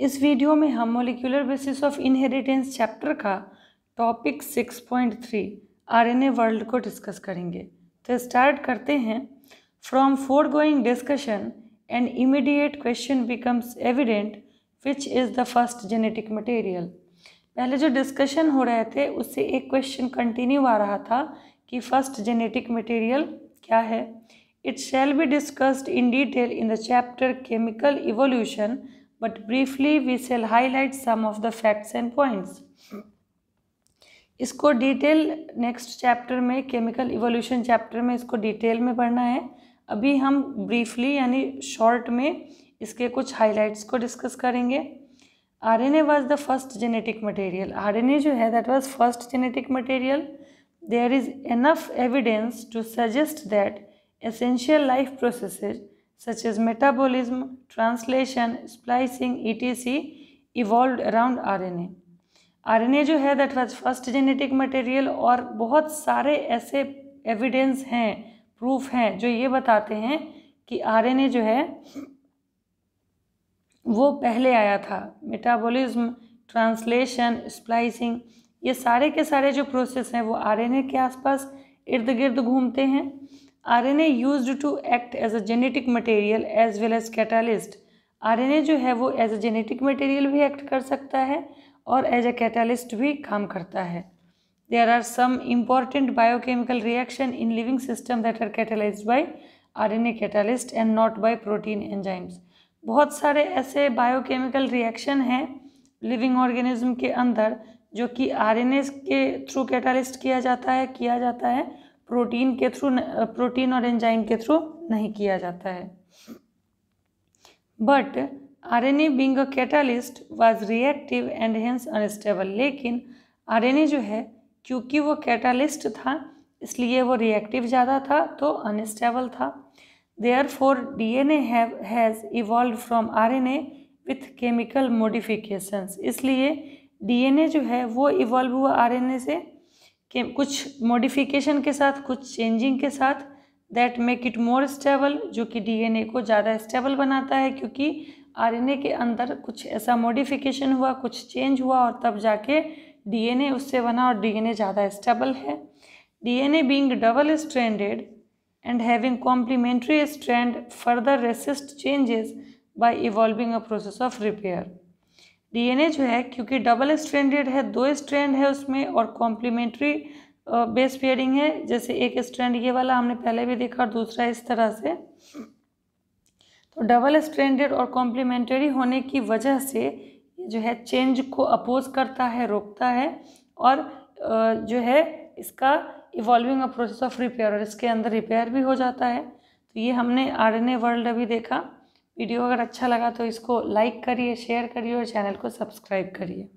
इस वीडियो में हम molecular basis of inheritance chapter का टॉपिक 6.3 आरएनए वर्ल्ड को डिस्कस करेंगे। तो स्टार्ट करते हैं। From foregoing discussion and immediate question becomes evident which is the first genetic material पहले जो डिस्कशन हो रहे थे, उससे एक क्वेश्चन कंटिन्यू आ रहा था कि फ़र्स्ट जेनेटिक मटेरियल क्या है। It shall be discussed in detail in the chapter chemical evolution but briefly, we shall highlight some of the facts and points. इसको डिटेल नेक्स्ट चैप्टर में केमिकल इवोल्यूशन चैप्टर में इसको detail में पढ़ना है। अभी हम ब्रीफली यानी शॉर्ट में इसके कुछ हाइलाइट्स को डिस्कस करेंगे। R N A was the first genetic material R N A जो है that was first genetic material there is enough evidence to suggest that essential life processes such as metabolism, translation, splicing, etc. evolved around RNA. RNA जो है that was first genetic material और बहुत सारे ऐसे evidence हैं proof हैं जो ये बताते हैं कि आरएनए जो है वो पहले आया था मेटाबॉलिज्म ट्रांसलेशन स्प्लाइसिंग ये सारे के सारे जो प्रोसेस हैं वो आरएनए के आसपास इर्द गिर्द घूमते हैं RNA used to act as a genetic material as well as catalyst. RNA जो है वो एज अ जेनेटिक मटेरियल भी एक्ट कर सकता है और एज अ कैटालिस्ट भी काम करता है। There are some important biochemical reaction in living system that are catalyse by R N A catalyst and not by protein enzymes बहुत सारे ऐसे बायोकेमिकल रिएक्शन हैं लिविंग ऑर्गेनिज्म के अंदर जो कि आर एन ए के थ्रू कैटालिस्ट किया जाता है, किया जाता है। प्रोटीन के थ्रू प्रोटीन और एंजाइम के थ्रू नहीं किया जाता है। But R N A being a catalyst was reactive and hence unstable लेकिन आर एन ए जो है, क्योंकि वो कैटालिस्ट था, इसलिए वो रिएक्टिव ज़्यादा था तो अनस्टेबल था। Therefore D N A has evolve from R N A with chemical modifications इसलिए डी एन ए जो है, वो इवॉल्व हुआ आर एन ए से कि कुछ मॉडिफिकेशन के साथ, कुछ चेंजिंग के साथ that make it more stable जो कि डीएनए को ज़्यादा स्टेबल बनाता है, क्योंकि आरएनए के अंदर कुछ ऐसा मॉडिफिकेशन हुआ, कुछ चेंज हुआ और तब जाके डीएनए उससे बना और डीएनए ज़्यादा स्टेबल है। DNA being double stranded and having complementary strand further resist changes by evolving a process of repair DNA जो है, क्योंकि डबल स्ट्रैंडेड है, दो स्ट्रैंड है उसमें और कॉम्प्लीमेंट्री बेस पेयरिंग है। जैसे एक स्ट्रैंड ये वाला हमने पहले भी देखा और दूसरा इस तरह से। तो डबल स्ट्रैंडेड और कॉम्प्लीमेंट्री होने की वजह से जो है, चेंज को अपोज करता है, रोकता है और जो है, इसका इवॉल्विंग प्रोसेस ऑफ़ रिपेयर और इसके अंदर रिपेयर भी हो जाता है। तो ये हमने आरएनए वर्ल्ड अभी देखा। वीडियो अगर अच्छा लगा तो इसको लाइक करिए शेयर करिए और चैनल को सब्सक्राइब करिए।